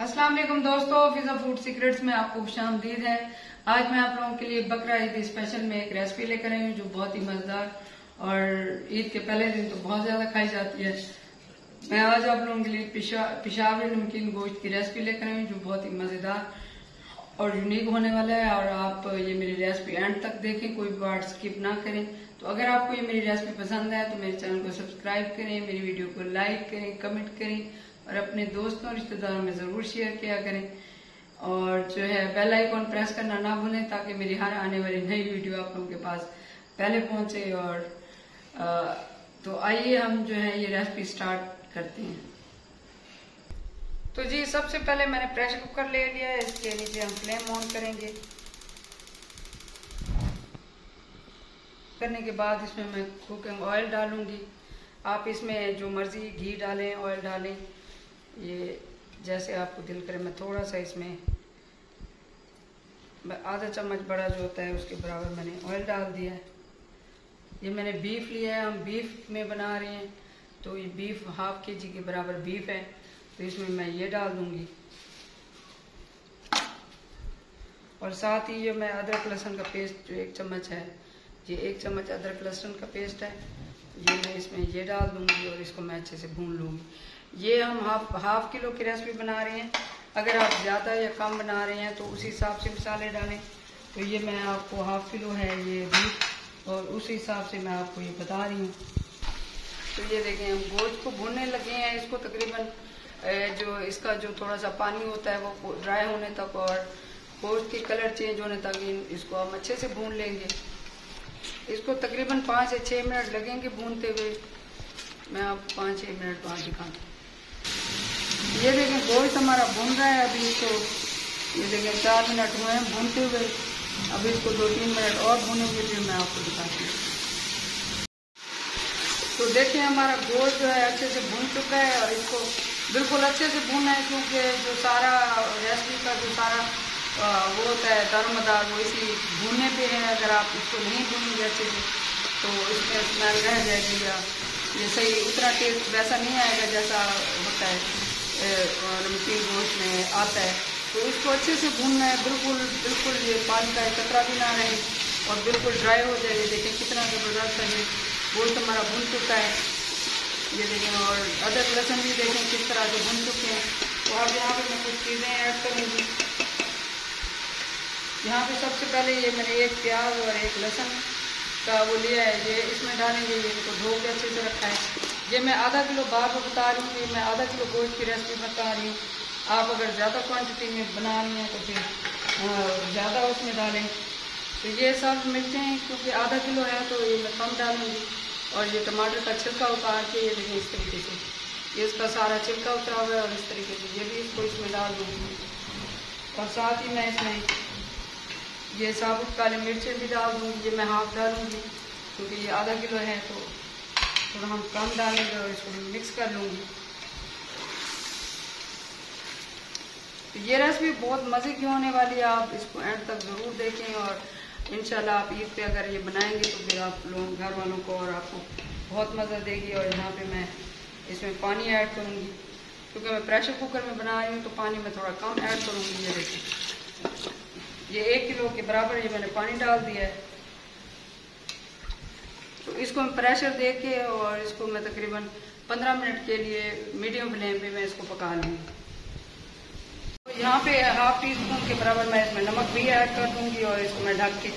अस्सलाम वालेकुम दोस्तों फिजा फ़ूड सीक्रेट्स में आपको खुशामदीद है। आज मैं आप लोगों के लिए बकरा ईद स्पेशल में एक रेसिपी लेकर आई हूँ जो बहुत ही मज़ेदार और ईद के पहले दिन तो बहुत ज़्यादा खाई जाती है। मैं आज आप लोगों के लिए पिशावरी नमकीन गोश्त की रेसिपी लेकर आई हूँ जो बहुत ही मज़ेदार और यूनिक होने वाला है और आप ये मेरी रेसिपी एंड तक देखें, कोई पार्ट स्किप ना करें। तो अगर आपको ये मेरी रेसिपी पसंद है तो मेरे चैनल को सब्सक्राइब करें, मेरी वीडियो को लाइक करें कमेंट करें। और अपने दोस्तों और रिश्तेदारों में ज़रूर शेयर किया करें। और जो है बेल आइकॉन प्रेस करना ना भूलें ताकि मेरी हर आने वाली नई वीडियो आप लोगों के पास पहले पहुँचे और आ, तो आइए हम जो है ये रेसिपी स्टार्ट करते हैं। तो जी सबसे पहले मैंने प्रेशर कुकर ले लिया है इसके नीचे हम फ्लेम ऑन करेंगे। करने के बाद इसमें मैं कुकिंग ऑयल डालूँगी। आप इसमें जो मर्ज़ी घी डालें ऑयल डालें। ये जैसे आपको दिल करे, मैं थोड़ा सा इसमें आधा चम्मच बड़ा जो होता है, उसके बराबर मैंने ऑयल डाल दिया है। ये मैंने बीफ लिया है, हम बीफ में बना रहे हैं तो ये बीफ हाफ़ के जी के बराबर बीफ है तो इसमें मैं ये डाल दूँगी। और साथ ही ये मैं अदरक लहसुन का पेस्ट जो एक चम्मच है, ये एक चम्मच अदरक लहसुन का पेस्ट है, ये मैं इसमें ये डाल दूँगी और इसको मैं अच्छे से भून लूँगी। ये हम हाफ़ हाफ़ किलो की रेसिपी बना रहे हैं। अगर आप ज़्यादा या कम बना रहे हैं तो उसी हिसाब से मसाले डालें। तो ये मैं आपको हाफ़ किलो है ये बीफ और उसी हिसाब से मैं आपको ये बता रही हूँ। तो ये देखें, हम गोश्त को भूनने लगे हैं इसको तकरीबन जो इसका जो थोड़ा सा पानी होता है वो ड्राई होने तक और गोश्त की कलर चेंज होने तक इसको हम अच्छे से भून लेंगे। इसको तकरीबन पाँच से छः मिनट लगेंगे भूनते हुए। मैं आपको पाँच छः मिनट बाद दिखाऊँ। ये देखें गोश्त हमारा भून रहा है अभी इसको ये देखें, चार मिनट हुए हैं भूनते हुए। अभी इसको दो तीन मिनट और भूनेंगे, फिर मैं आपको दिखाती हूँ। तो देखिए, हमारा गोश्त जो है अच्छे से भून चुका है और इसको बिल्कुल अच्छे से भूनना है, क्योंकि जो सारा रेसिपी का जो सारा वो होता है, दारोमदार, वो इसी भूनने पे है। अगर आप इसको नहीं भूनेंगे अच्छे से तो इसमें स्मेल रह जाएगी या ये सही, उतना टेस्ट वैसा नहीं आएगा जैसा होता है। नमकीन गोश्त में आता है तो इसको अच्छे से भूनना है। बिल्कुल बिल्कुल ये पानी का कतरा भी ना रहे और बिल्कुल ड्राई हो जाए। देखें कितना ज़बरदस्त है। ये गोश्त हमारा भून चुका है। ये देखें, और अदरक, लहसुन भी देखें किस तरह से भून चुके हैं। तो अब यहाँ पर मैं कुछ चीज़ें ऐड करूँगी। यहाँ पे सबसे पहले ये मैंने एक प्याज और एक लहसुन का वो लिया है। ये इसमें डालेंगे। ये इनको धो के अच्छे से रखा है। ये मैं आधा किलो बार को बता रही हूँ मैं आधा किलो गोश्त की रेसिपी बता रही हूँ। आप अगर ज़्यादा क्वांटिटी में बना रही हैं तो फिर ज़्यादा उसमें डालें। तो ये सब मिर्चें क्योंकि आधा किलो है तो ये मैं कम डालूँगी। और ये टमाटर का छिलका उतार के ये देखें इस तरीके से। ये इसका सारा छिलका उतरा हुआ है और इस तरीके से ये भी इसको इसमें डाल दूँगी। और साथ ही मैं इसमें ये साबुत काली मिर्चें भी डाल दूँगी, ये मैं हाफ़ डालूँगी, क्योंकि ये आधा किलो है तो थोड़ा हम कम डालेंगे और इसको मिक्स कर लूँगी। तो ये रेसिपी बहुत मज़े की होने वाली है, आप इसको एंड तक ज़रूर देखें और इनशाला आप ईद पे अगर ये बनाएँगे तो फिर आप लोग घर वालों को और आपको बहुत मज़ा देगी और यहाँ पे मैं इसमें पानी ऐड करूँगी। क्योंकि मैं प्रेशर कुकर में बना रही हूँ तो पानी में थोड़ा कम ऐड करूँगी, ये देखिए। ये एक किलो के बराबर ये मैंने पानी डाल दिया है। इसको मैं प्रेशर दे के और इसको मैं तकरीबन 15 मिनट के लिए मीडियम फ्लेम पे मैं इसको पका लूँगी तो यहाँ पे हाफ़ टी स्पून के बराबर मैं इसमें नमक भी ऐड कर दूँगी और इसको मैं ढक के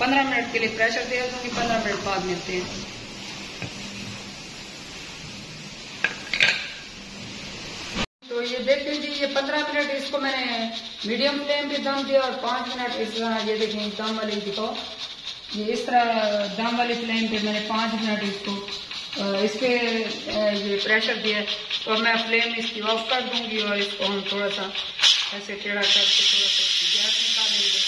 15 मिनट के लिए प्रेशर दे दूँगी 15 मिनट बाद मिलते हैं। तो ये देख लीजिए, ये पंद्रह मिनट इसको मैंने मीडियम फ्लेम पे दम दिया और पाँच मिनट इस तरह, ये देखें दम वाली दिखाओ। ये इस तरह दम वाली फ्लेम पे मैंने पाँच मिनट इसको इस पे ये प्रेशर दिया तो मैं फ्लेम इसकी ऑफ़ कर दूँगी और इसको हम थोड़ा सा ऐसे टेढ़ा करके थोड़ा सा गैस निकालेंगे।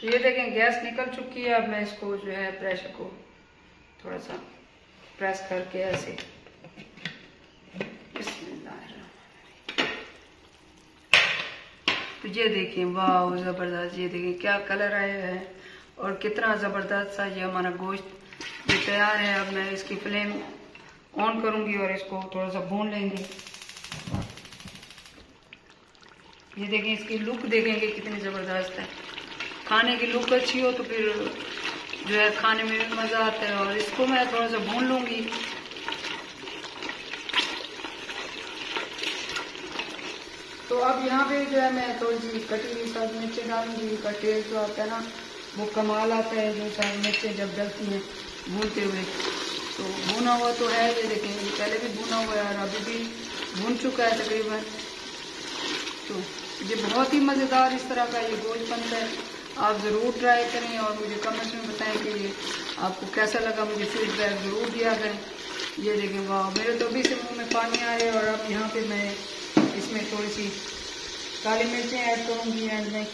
तो ये देखें, गैस निकल चुकी है। अब मैं इसको जो है प्रेशर को थोड़ा सा प्रेस करके ऐसे तो ये देखें, वाह ज़बरदस्त, ये देखें, क्या कलर आया है और कितना ज़बरदस्त सा ये हमारा गोश्त ये तैयार है। अब मैं इसकी फ्लेम ऑन करूँगी और इसको थोड़ा सा भून लेंगे। ये देखें, इसकी लुक देखेंगे कितनी ज़बरदस्त है। खाने की लुक अच्छी हो तो फिर जो है खाने में भी मज़ा आता है और इसको मैं थोड़ा सा भून लूँगी। तो अब यहाँ पे जो है मैं थोड़ी सी कटी हुई सब मिर्चें डालूँगी का टेस्ट जो आता है ना, वो कमाल आता है, जो सब मिर्चें जब डलती हैं भूनते हुए। तो भुना हुआ तो है, ये देखें पहले भी भुना हुआ है और अभी भी भून चुका है तकरीबन। तो ये बहुत ही मज़ेदार इस तरह का ये गोश्त है। आप ज़रूर ट्राई करें और मुझे कमेंट्स में बताएँ कि ये आपको कैसा लगा, मुझे फीडबैक ज़रूर दिया करें। ये देखें, वाह, मेरे तो अभी से मुँह में पानी आए और अब यहाँ पे मैं इसमें थोड़ी सी काली मिर्चें ऐड करूँगी एंड में।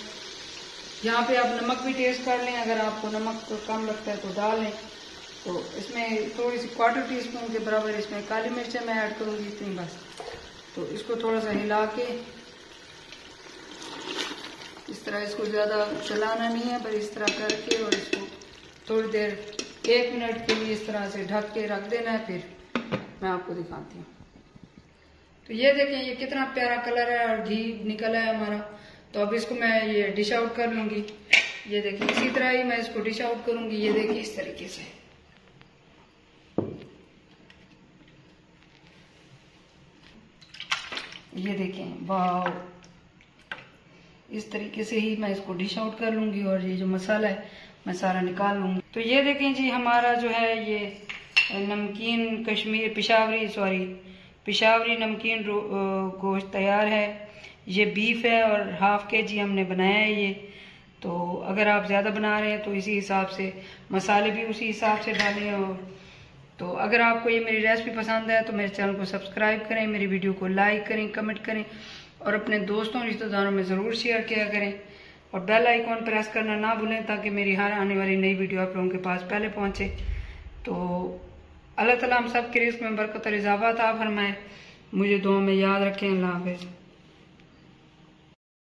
यहाँ पे आप नमक भी टेस्ट कर लें, अगर आपको नमक तो कम लगता है तो डालें तो इसमें थोड़ी सी क्वार्टर टी स्पून के बराबर इसमें काली मिर्चें मैं ऐड करूँगी इतनी बस। तो इसको थोड़ा सा हिला के इस तरह इसको ज़्यादा चलाना नहीं है, पर इस तरह करके और इसको थोड़ी देर एक मिनट के लिए इस तरह से ढक के रख देना है, फिर मैं आपको दिखाती हूँ। तो ये देखें ये कितना प्यारा कलर है और घी निकला है हमारा। तो अब इसको मैं ये डिश आउट कर लूँगी। ये देखिए, इसी तरह ही मैं इसको डिश आउट करूँगी। ये देखिए, इस तरीके से। ये देखें वाह इस तरीके से ही मैं इसको डिश आउट कर लूँगी और ये जो मसाला है, मैं सारा निकाल लूँगी। तो ये देखें जी, हमारा जो है ये, नमकीन, कश्मीर, पिशावरी सॉरी पिशावरी नमकीन गोश्त तैयार है। ये बीफ है और हाफ़ के जी हमने बनाया है ये। तो अगर आप ज़्यादा बना रहे हैं तो इसी हिसाब से, मसाले भी उसी हिसाब से डालें और तो अगर आपको ये मेरी रेसिपी पसंद है तो मेरे चैनल को सब्सक्राइब करें, मेरी वीडियो को लाइक करें, कमेंट करें और अपने दोस्तों रिश्तेदारों में ज़रूर शेयर किया करें। और बेल आइकॉन प्रेस करना ना भूलें ताकि मेरी हर आने वाली नई वीडियो आप लोगों के पास पहले पहुँचे। तो अल्लाह ताला हम सब के रिस्क में बरकत और इजाफा था फरमाए। मुझे दुआ में याद रखें, अल्लाह हाफिज़।